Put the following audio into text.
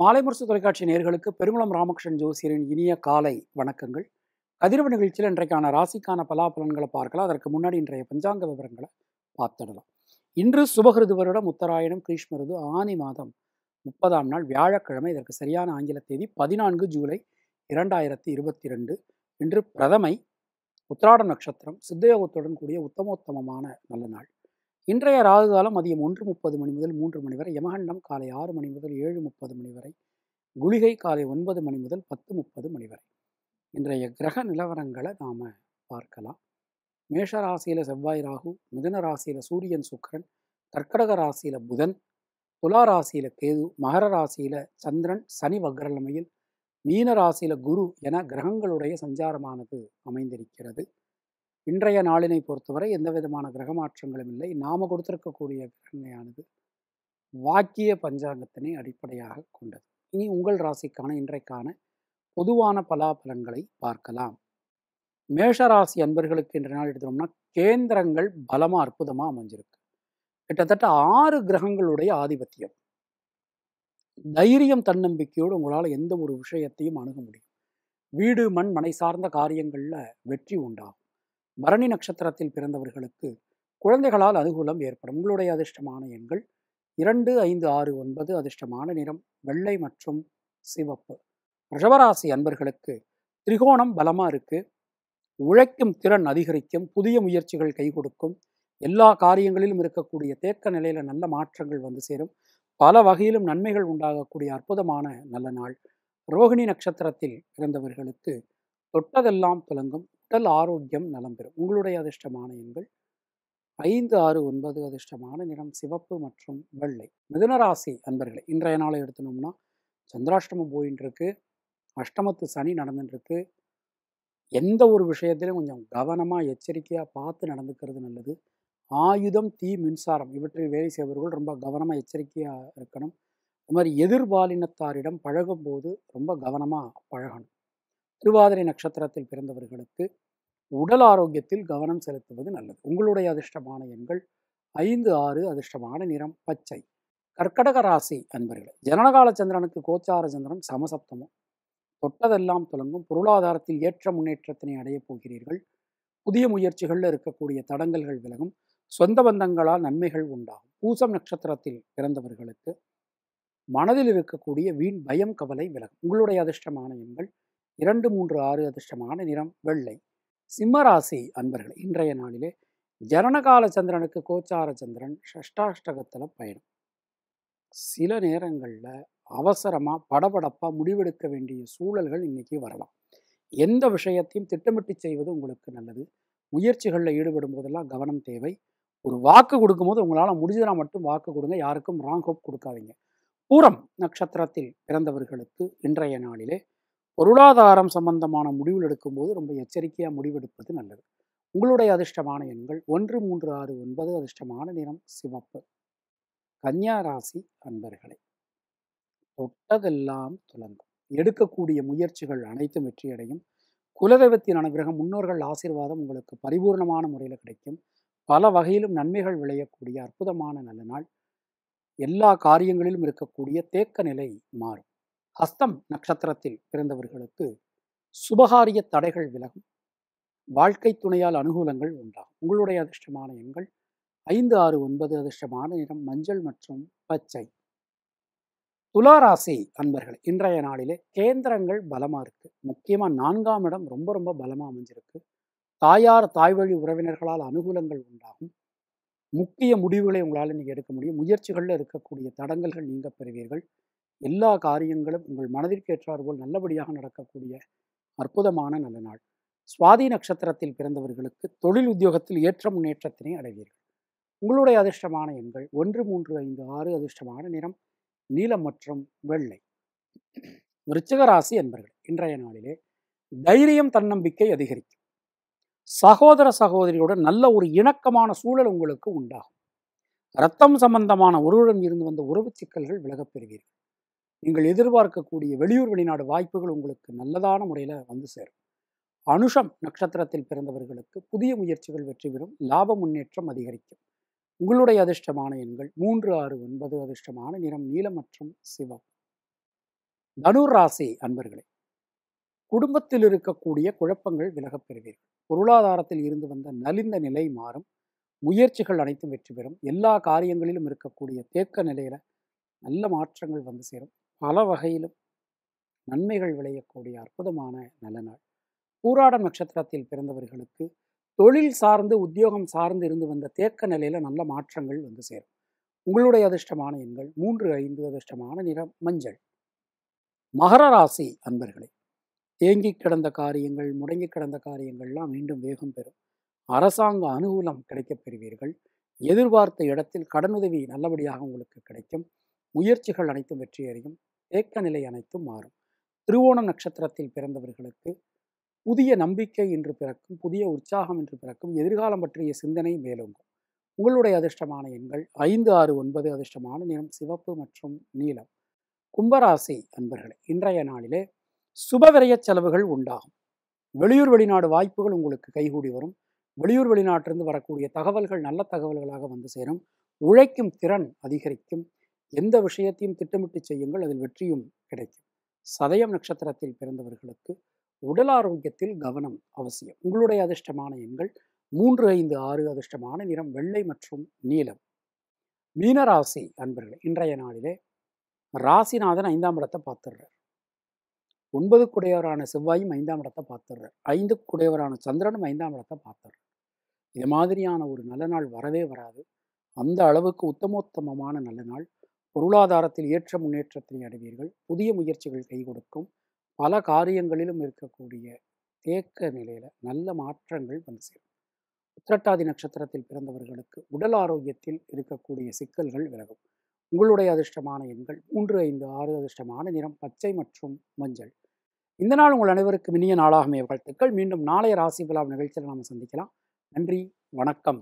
மாலை முரசு தொலைக்காட்சி நேர்களுக்கு பெருங்குளம் ராமகிருஷ்ணன் ஜோசியரின் இனிய காலை வணக்கங்கள். கதிரவு நிகழ்ச்சியில் இன்றைக்கான ராசிக்கான பலாபலன்களை பார்க்கலாம். அதற்கு முன்னாடி இன்றைய பஞ்சாங்க விவரங்களை பார்த்துடலாம். இன்று சுபகிருது வருடம் உத்தராயணம் கிரீஷ்மருது ஆனி மாதம் முப்பதாம் நாள் வியாழக்கிழமை. இதற்கு சரியான ஆங்கில தேதி பதினான்கு ஜூலை இரண்டாயிரத்தி இருபத்தி ரெண்டு. இன்று பிரதமை உத்திராட நட்சத்திரம். சித்தயோகத்துடன் கூடிய உத்தமோத்தமமான நல்ல நாள். இன்றைய ராகு காலம் மதியம் ஒன்று முப்பது மணி முதல் மூன்று மணி வரை யமகண்டம் காலை ஆறு மணி முதல் ஏழு முப்பது மணி வரை குளிகை காலை ஒன்பது மணி முதல் பத்து முப்பது மணி வரை. இன்றைய கிரக நிலவரங்களை நாம் பார்க்கலாம். மேஷ ராசியில் செவ்வாய் ராகு மிதன ராசியில் சூரியன் சுக்கிரன் கர்க்கடக ராசியில் புதன் துலா ராசியில் கேது மகர ராசியில் சந்திரன் சனி வக்ரலமையில் மீன ராசியில் குரு என கிரகங்களுடைய சஞ்சாரமானது அமைந்திருக்கிறது. இன்றைய நாளினை பொறுத்தவரை எந்த விதமான கிரக மாற்றங்களும் இல்லை. நாம கொடுத்திருக்கக்கூடிய கிரகணையானது வாக்கிய பஞ்சாங்கத்தினை அடிப்படையாக கொண்டது. இனி உங்கள் ராசிக்கான இன்றைக்கான பொதுவான பலாபலன்களை பார்க்கலாம். மேஷ ராசி அன்பர்களுக்கு இன்ற நாள் எடுத்தோம்னா கேந்திரங்கள் பலமாக அற்புதமாக அமைஞ்சிருக்கு. கிட்டத்தட்ட ஆறு கிரகங்களுடைய ஆதிபத்தியம். தைரியம் தன்னம்பிக்கையோடு உங்களால் எந்த ஒரு விஷயத்தையும் அணுக முடியும். வீடு மண் மனை சார்ந்த காரியங்களில் வெற்றி உண்டாகும். பரணி நட்சத்திரத்தில் பிறந்தவர்களுக்கு குழந்தைகளால் அனுகூலம் ஏற்படும். உங்களுடைய அதிர்ஷ்டமான எண்கள் இரண்டு ஐந்து ஆறு ஒன்பது அதிர்ஷ்டமான நிறம் வெள்ளை மற்றும் சிவப்பு. ரிஷபராசி அன்பர்களுக்கு திரிகோணம் பலமாக இருக்கு. உழைக்கும் திறன் அதிகரிக்கும் புதிய முயற்சிகள் கை கொடுக்கும். எல்லா காரியங்களிலும் இருக்கக்கூடிய தேக்க நிலையில் நல்ல மாற்றங்கள் வந்து சேரும். பல வகையிலும் நன்மைகள் உண்டாகக்கூடிய அற்புதமான நல்ல நாள். ரோகிணி நட்சத்திரத்தில் பிறந்தவர்களுக்கு தொட்டதெல்லாம் துலங்கும். உடல் ஆரோக்கியம் நலம் பெறும். உங்களுடைய அதிர்ஷ்டமான எண்கள் ஐந்து ஆறு ஒன்பது அதிர்ஷ்டமான நிறம் சிவப்பு மற்றும் வெள்ளை. மிதுனராசி அன்பர்களே இன்றைய நாளை எடுத்தனோம்னா சந்திராஷ்டமம் போயின்னு இருக்கு அஷ்டமத்து சனி நடந்துட்டுருக்கு எந்த ஒரு விஷயத்திலும் கொஞ்சம் கவனமாக எச்சரிக்கையாக பார்த்து நடந்துக்கிறது நல்லது. ஆயுதம் தீ மின்சாரம் இவற்றில் வேலை செய்பவர்கள் ரொம்ப கவனமாக எச்சரிக்கையாக இருக்கணும். இது மாதிரி எதிர்பாலினத்தாரிடம் பழகும்போது ரொம்ப கவனமாக பழகணும். திருவாதிரை நட்சத்திரத்தில் பிறந்தவர்களுக்கு உடல் ஆரோக்கியத்தில் கவனம் செலுத்துவது நல்லது. உங்களுடைய அதிர்ஷ்டமான எண்கள் ஐந்து ஆறு அதிர்ஷ்டமான நிறம் பச்சை. கர்க்கடக ராசி அன்பர்களே ஜனனகால சந்திரனுக்கு கோச்சார சந்திரன் சமசப்தமும். தொட்டதெல்லாம் துலங்கும். பொருளாதாரத்தில் ஏற்ற முன்னேற்றத்தினை அடையப் போகிறீர்கள். புதிய முயற்சிகளில் இருக்கக்கூடிய தடங்கல்கள் விலகும். சொந்த பந்தங்களால் நன்மைகள் உண்டாகும். பூசம் நட்சத்திரத்தில் பிறந்தவர்களுக்கு மனதில் இருக்கக்கூடிய வீண் பயம் கவலை விலகும். உங்களுடைய அதிர்ஷ்டமான எண்கள் இரண்டு மூன்று ஆறு அதிர்ஷ்டமான நிறம் வெள்ளை. சிம்மராசி அன்பர்கள் இன்றைய நாளிலே ஜனனகால சந்திரனுக்கு கோச்சார சந்திரன் ஷஷ்டாஷ்டகத்தில் பயணம். சில நேரங்களில் அவசரமாக படபடப்பாக முடிவெடுக்க வேண்டிய சூழல்கள் இன்றைக்கி வரலாம். எந்த விஷயத்தையும் திட்டமிட்டு செய்வது உங்களுக்கு நல்லது. முயற்சிகளில் ஈடுபடும் போதெல்லாம் கவனம் தேவை. ஒரு வாக்கு கொடுக்கும்போது உங்களால் முடிஞ்சதுனா மட்டும் வாக்கு கொடுங்க. யாருக்கும் ராங் ஹோப் கொடுக்காதீங்க. பூரம் நட்சத்திரத்தில் பிறந்தவர்களுக்கு இன்றைய நாளிலே பொருளாதாரம் சம்பந்தமான முடிவுகள் எடுக்கும்போது ரொம்ப எச்சரிக்கையாக முடிவெடுப்பது நல்லது. உங்களுடைய அதிர்ஷ்டமான எண்கள் ஒன்று மூன்று ஆறு ஒன்பது அதிர்ஷ்டமான நிறம் சிவப்பு. கன்னியா ராசி அன்பர்களே தொட்டதெல்லாம் துலங்கும். எடுக்கக்கூடிய முயற்சிகள் அனைத்தும் வெற்றியடையும். குலதெய்வத்தின் அனுகிரகம் முன்னோர்கள் ஆசீர்வாதம் உங்களுக்கு பரிபூர்ணமான முறையில் கிடைக்கும். பல வகையிலும் நன்மைகள் விளையக்கூடிய அற்புதமான நல்ல நாள். எல்லா காரியங்களிலும் இருக்கக்கூடிய தேக்க நிலை மாறும். ஹஸ்தம் நட்சத்திரத்தில் பிறந்தவர்களுக்கு சுபகாரிய தடைகள் விலகும். வாழ்க்கை துணையால் அனுகூலங்கள் உண்டாகும். உங்களுடைய அதிர்ஷ்டமான எண்கள் ஐந்து ஆறு ஒன்பது அதிர்ஷ்டமான நிறம் மஞ்சள் மற்றும் பச்சை. துளாராசி அன்பர்கள் இன்றைய நாளிலே கேந்திரங்கள் பலமாக இருக்கு. முக்கியமாக நான்காம் இடம் ரொம்ப ரொம்ப பலமாக அமைஞ்சிருக்கு. தாயார் தாய்வழி உறவினர்களால் அனுகூலங்கள் உண்டாகும். முக்கிய முடிவுகளை உங்களால் நீங்கள் எடுக்க முடியும். முயற்சிகளில் இருக்கக்கூடிய தடங்கல்கள் நீங்க பெறுவீர்கள். எல்லா காரியங்களும் உங்கள் மனதிற்கு ஏற்றாற்போல் நல்லபடியாக நடக்கக்கூடிய அற்புதமான நல்ல நாள். சுவாதி நட்சத்திரத்தில் பிறந்தவர்களுக்கு தொழில் உத்தியோகத்தில் ஏற்ற முன்னேற்றத்தினை அடைவீர்கள். உங்களுடைய அதிர்ஷ்டமான எண்கள் ஒன்று மூன்று ஐந்து ஆறு அதிர்ஷ்டமான நிறம் நீலம் மற்றும் வெள்ளை. விருச்சிகராசி என்பர்கள் இன்றைய நாளிலே தைரியம் தன்னம்பிக்கை அதிகரிக்கும். சகோதர சகோதரியுடன் நல்ல ஒரு இணக்கமான சூழல் உங்களுக்கு உண்டாகும். ரத்தம் சம்பந்தமான ஒருவரிடம் இருந்து வந்த உறவு சிக்கல்கள் விலகப் பெறுவீர்கள். நீங்கள் எதிர்பார்க்கக்கூடிய வெளியூர் வெளிநாடு வாய்ப்புகள் உங்களுக்கு நல்லதான முறையில் வந்து சேரும். அனுஷம் நட்சத்திரத்தில் பிறந்தவர்களுக்கு புதிய முயற்சிகள் வெற்றி பெறும் லாப முன்னேற்றம் அதிகரிக்கும். உங்களுடைய அதிர்ஷ்டமான எண்கள் மூன்று ஆறு ஒன்பது அதிர்ஷ்டமான நிறம் நீலம் மற்றும் சிவம். தனுர் ராசி அன்பர்களே குடும்பத்தில் இருக்கக்கூடிய குழப்பங்கள் விலகப் பெறுவீர்கள். பொருளாதாரத்தில் இருந்து வந்த நலிந்த நிலை மாறும். முயற்சிகள் அனைத்தும் வெற்றி பெறும். எல்லா காரியங்களிலும் இருக்கக்கூடிய தேக்க நிலையில நல்ல மாற்றங்கள் வந்து சேரும். பல வகையிலும் நன்மைகள் விளையக்கூடிய அற்புதமான நல்ல நாள். பூராடம் நட்சத்திரத்தில் பிறந்தவர்களுக்கு தொழில் சார்ந்து உத்தியோகம் சார்ந்து இருந்து வந்த தேக்க நிலையில் நல்ல மாற்றங்கள் வந்து சேரும். உங்களுடைய அதிர்ஷ்டமான எண்கள் மூன்று ஐந்து அதிர்ஷ்டமான நிறம் மஞ்சள். மகர ராசி அன்பர்களே தேங்கி கிடந்த காரியங்கள் முடங்கி கிடந்த காரியங்கள்லாம் மீண்டும் வேகம் பெறும். அரசாங்க அனுகூலம் கிடைக்கப் பெறுவீர்கள். எதிர்பார்த்த இடத்தில் கடனுதவி நல்லபடியாக உங்களுக்கு கிடைக்கும். முயற்சிகள் அனைத்தும் வெற்றியடையும் ஏக்க நிலை அனைத்தும் மாறும். திருவோணம் நட்சத்திரத்தில் பிறந்தவர்களுக்கு புதிய நம்பிக்கை என்று பிறக்கும் புதிய உற்சாகம் என்று பிறக்கும் எதிர்காலம் பற்றிய சிந்தனை மேலோங்கும். உங்களுடைய அதிர்ஷ்டமான எண்கள் ஐந்து ஆறு ஒன்பது அதிர்ஷ்டமான நிறம் சிவப்பு மற்றும் நீலம். கும்பராசி அன்பர்களே இன்றைய நாளிலே சுபவிரய செலவுகள் உண்டாகும். வெளியூர் வெளிநாடு வாய்ப்புகள் உங்களுக்கு கைகூடி வரும். வெளியூர் வெளிநாட்டிலிருந்து வரக்கூடிய தகவல்கள் நல்ல தகவல்களாக வந்து சேரும். உழைக்கும் திறன் அதிகரிக்கும். எந்த விஷயத்தையும் திட்டமிட்டு செய்யுங்கள் அதில் வெற்றியும் கிடைக்கும். சதயம் நட்சத்திரத்தில் பிறந்தவர்களுக்கு உடல் ஆரோக்கியத்தில் கவனம் அவசியம். உங்களுடைய அதிர்ஷ்டமான எண்கள் மூன்று ஐந்து ஆறு அதிர்ஷ்டமான நிறம் வெள்ளை மற்றும் நீலம். மீனராசி அன்பர்களே இன்றைய நாளிலே ராசிநாதன் ஐந்தாம் இடத்தை பார்த்துடுறார். ஒன்பது குடையவரான செவ்வாயும் ஐந்தாம் இடத்தை பார்த்துடுறார். ஐந்து குடையவரான சந்திரனும் ஐந்தாம் இடத்தை பார்த்துடுறார். இது மாதிரியான ஒரு நல்ல நாள் வரவே வராது. அந்த அளவுக்கு உத்தமோத்தமமான நல்ல நாள் பொருளாதாரத்தில் ஏற்ற முன்னேற்றத்தை அடைவீர்கள். புதிய முயற்சிகள் கை கொடுக்கும். பல காரியங்களிலும் இருக்கக்கூடிய தேக்க நிலையில் நல்ல மாற்றங்கள் வந்து சேரும். உத்திரட்டாதி நட்சத்திரத்தில் பிறந்தவர்களுக்கு உடல் ஆரோக்கியத்தில் இருக்கக்கூடிய சிக்கல்கள் விலகும். உங்களுடைய அதிர்ஷ்டமான எண்கள் மூன்று ஐந்து ஆறு அதிர்ஷ்டமான நிறம் பச்சை மற்றும் மஞ்சள். இந்த நாள் உங்கள் அனைவருக்கும் இனிய நாளாகமே வாழ்த்துக்கள். மீண்டும் நாளைய ராசி விழா நிகழ்ச்சியில் நாம் சந்திக்கலாம். நன்றி வணக்கம்.